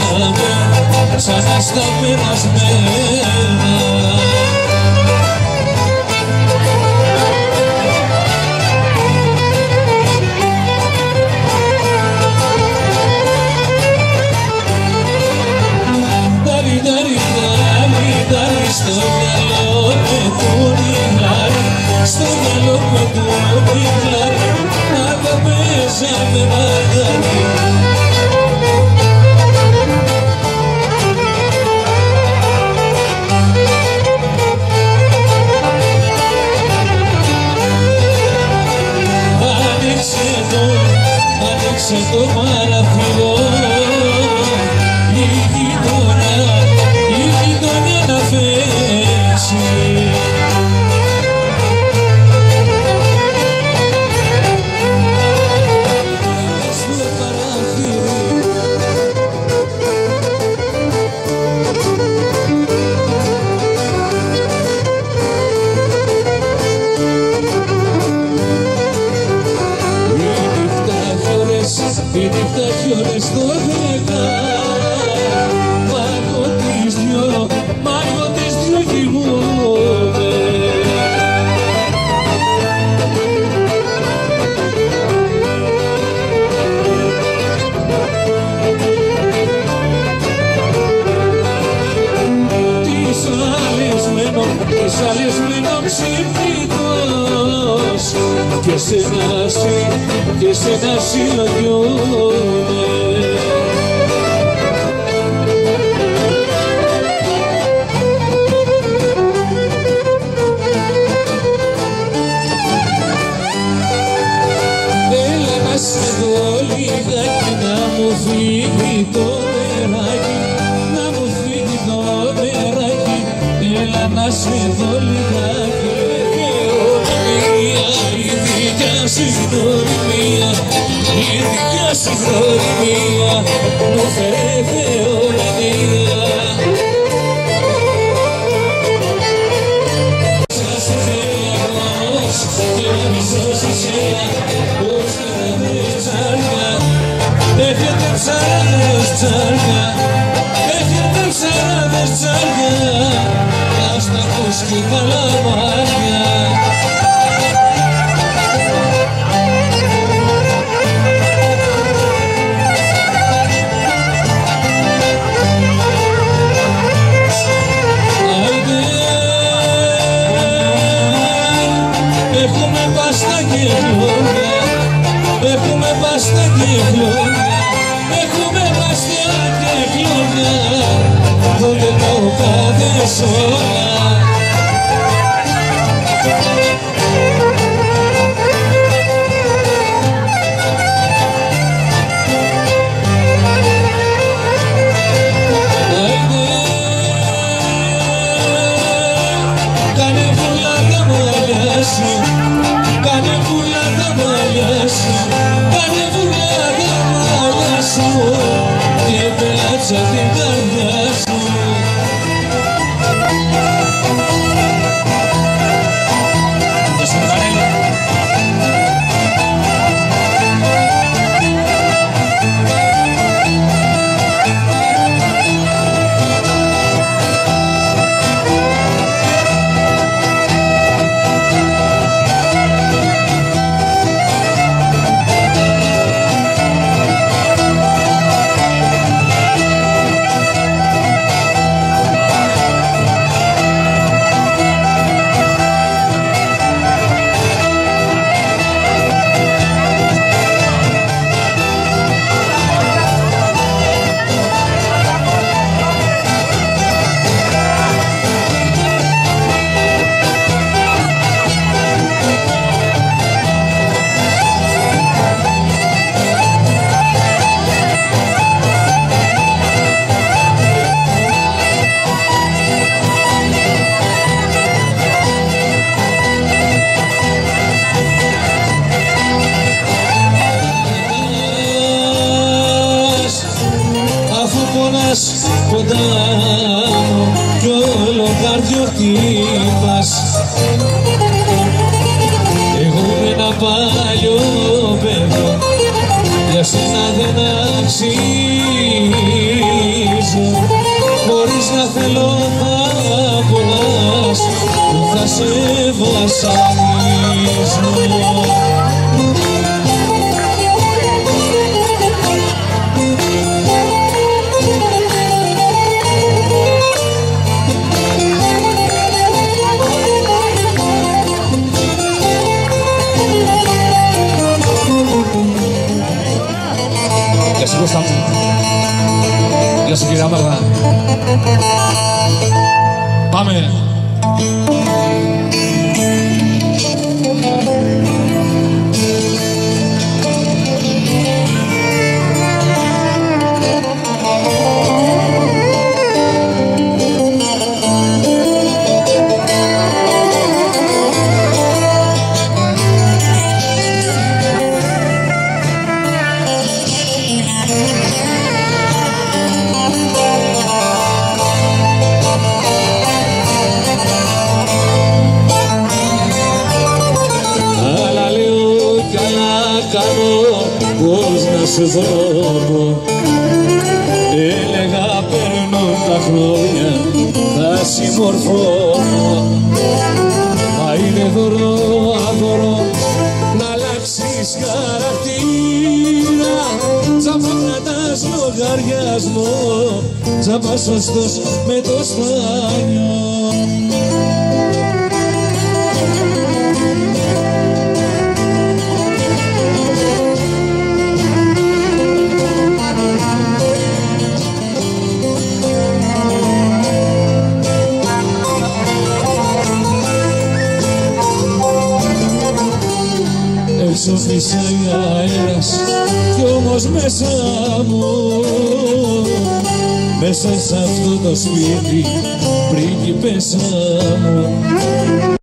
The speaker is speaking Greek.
στενά σαν αστόπινα σπέρα άνοιξε το παραθυρό η νυχτάχιονες, οι νυχτάχιονες το δέκα και σε ένα συ, και σε ένα συλλογιώνε δικιά σου γνωριμία η δικιά σου γνωριμία μου φέρε ορανία Έχετε ψάραδες τσάρκα Έχετε ψάραδες τσάρκα Ας τα ακούς και καλαμάρια Έχουμε كل الموقف يصلنا παλιόπεδο για σένα δεν αξίζω χωρίς να θέλω θα πονάς που θα σε βασανίζω. Γεια σου Κώστα μου. Γεια σε δω Έλεγα παίρνω τα χρόνια θα συμμορφώνω. Μα είναι δωρό αδωρό να αλλάξεις χαρακτήρα. Τσάμπα κρατάς λογαριασμό Τσάμπα σωστός με το σπάνιο έξω φυσάει αέρας κι όμως μέσα μου. Μέσα σε αυτό το σπίτι πρίγκιπεσσα μου